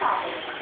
topic